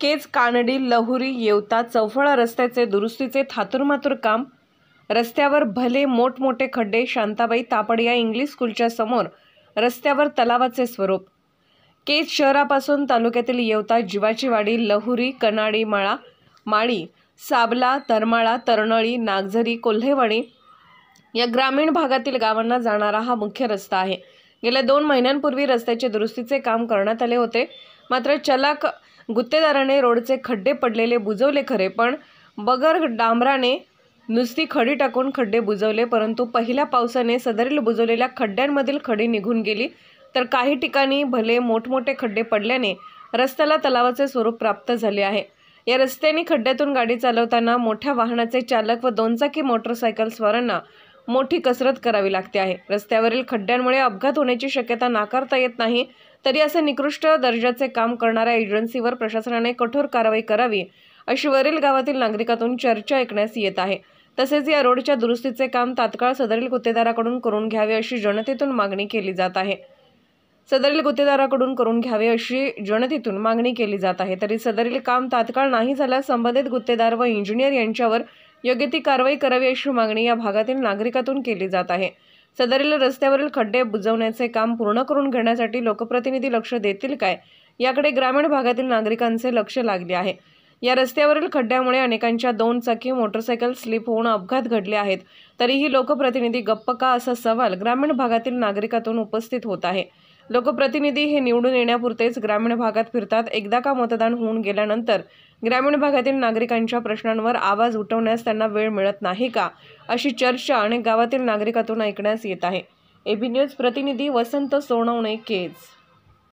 केज कानडी लहुरी येवता चौफळा रस्त्याचे दुरुस्तीचे थातुरमातुर काम. रस्त्यावर भले मोठमोठे खड्डे शांताबाई तापड या इंग्लिश स्कूलच्या समोर रस्त्यावर तलावाचे स्वरूप. केज शहरापासून तालुक्यातील येवता जिवाची वाडी लहुरी कनाडी माळा माळी साबला तरमाळा तरनळी नागझरी कोल्हेवाडी या ग्रामीण भागातील गावांना जाणारा हा मुख्य रस्ता आहे. गेल्या दोन महिन्यांपूर्वी रस्त्याचे दुरुस्तीचे काम करण्यात आले होते. मात्र चलाक गुत्तेदाराने रोडचे खड्डे पडलेले बुजवले खरे पण बगर डांबराने नुसती खडी टाकून खड्डे बुजवले परंतु पहिल्या पावसाने सदरील बुजवलेल्या खड्ड्यांमधील खडी निघून गेली. तर काही ठिकाणी भले मोठमोठे खड्डे पडल्याने रस्त्याला तलावाचे स्वरूप प्राप्त झाले आहे. या रस्त्याने खड्ड्यातून गाडी चालवताना मोठ्या वाहनाचे चालक व दोनचाकी मोटरसायकल स्वारांना मोठी कसरत करावी लागते आहे. रस्त्यावरील खड्ड्यांमुळे अपघात होण्याची शक्यता नाकारता येत नाही. तरी असे निकृष्ट दर्जाचे काम करणाऱ्या एजन्सीवर प्रशासनाने कठोर कारवाई करावी अशी वरील गावातील नागरिकातून चर्चा ऐकण्यास येत आहे. तसेच या रोडच्या दुरुस्तीचे काम तात्काळ सदरील गुत्तेदाराकडून करून घ्यावे अशी जनतेतून मागणी केली जात आहे. सदरील गुत्तेदाराकडून करून घ्यावे अशी जनतेतून मागणी केली जात आहे. तरी सदरील काम तात्काळ नाही झाल्यास संबंधित गुत्तेदार व इंजिनियर यांच्यावर योग्य ती कारवाई करावी अशी मागणी या भागातील नागरिकातून केली जात आहे. सदरील रस्त्यावरील खड्डे बुजवण्याचे काम पूर्ण करून घेण्यासाठी लोकप्रतिनिधी लक्ष देतील काय? याकडे ग्रामीण भागातील नागरिकांचे लक्ष लागले आहे. या रस्त्यावरील खड्ड्यामुळे अनेकांच्या दोन चाकी मोटरसायकल स्लिप होऊन अपघात घडले आहेत. तरीही लोकप्रतिनिधी गप्प का असा सवाल ग्रामीण भागातील नागरिकातून उपस्थित होत आहे. लोकप्रतिनिधी हे निवडून येण्यापुरतेच ग्रामीण भागात फिरतात. एकदा का मतदान होऊन गेल्यानंतर ग्रामीण भागातील नागरिकांच्या प्रश्नांवर आवाज उठवण्यास त्यांना वेळ मिळत नाही का? अशी चर्चा अनेक गावातील नागरिकातून ऐकण्यास येत आहे. एबी न्यूज प्रतिनिधी वसंत सोनवणे केज